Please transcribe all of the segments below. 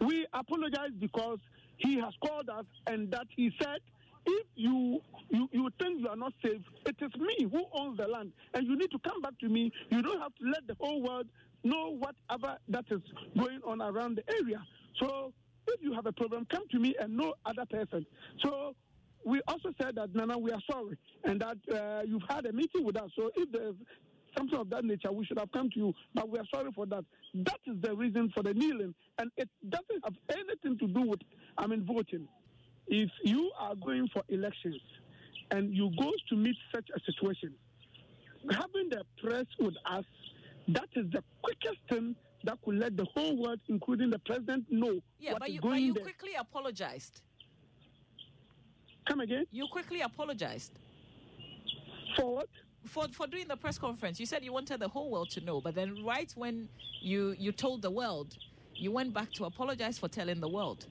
We apologize because he has called us and that he said if you, you you think you are not safe, it is me who owns the land, and you need to come back to me. You don't have to let the whole world know whatever that is going on around the area. So if you have a problem, come to me and no other person. So we also said that Nana, we are sorry, and that uh, you've had a meeting with us. So if there's something of that nature, we should have come to you, but we are sorry for that. That is the reason for the kneeling, and it doesn't have anything to do with, I mean, voting if you are going for elections and you go to meet such a situation, having the press with us, that is the quickest thing that could let the whole world, including the president, know. Yeah, but you, but you quickly apologized. Come again? You quickly apologized. For what? For, for doing the press conference, you said you wanted the whole world to know, but then right when you you told the world, you went back to apologize for telling the world.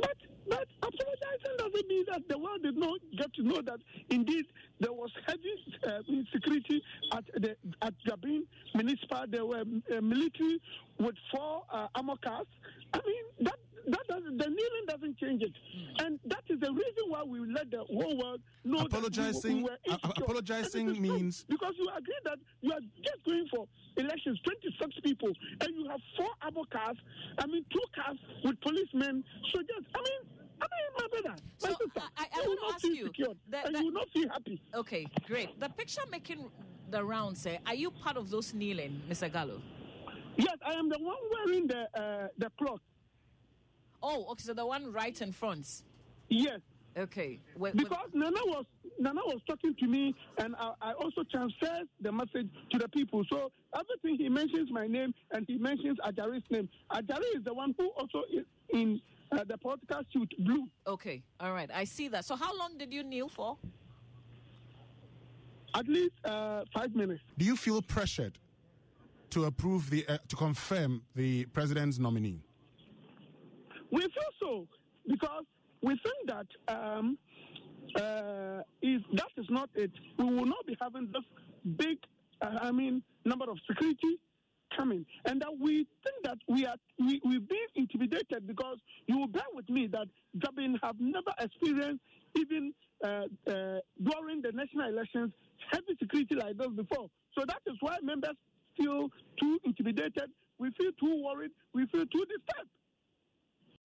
But but apologizing doesn't mean that the world did not get to know that indeed there was heavy uh, insecurity at the at Juaben municipal. There were uh, military with four uh, armor cars. I mean that that doesn't the kneeling doesn't change it, mm. and that is the reason why we let the whole world know apologizing. That we, we apologizing means because you agree that you are just going for elections, twenty six people, and you have four armor cars. I mean two cars with policemen. So just I mean. I mean, my brother, my so sister, I, I, I want to ask you, secured, that, and you will not feel happy. Okay, great. The picture making the rounds, say, are you part of those kneeling, Mr. Gallo? Yes, I am the one wearing the uh, the cloth. Oh, okay, so the one right in front. Yes. Okay. because Nana was Nana was talking to me, and I, I, also transferred the message to the people. So everything he mentions my name, and he mentions Ajari's name. Ajari is the one who also is in uh, the political suit blue. Okay, all right, I see that. So how long did you kneel for? At least uh, five minutes. Do you feel pressured to approve the uh, to confirm the president's nominee? We feel so because we think that um, uh, if that is not it, we will not be having this big, uh, I mean, number of security coming, and that we think that we are we, we've been intimidated because you will bear with me that Juaben have never experienced even uh, uh, during the national elections heavy security like this before. So that is why members feel too intimidated. We feel too worried. We feel too disturbed.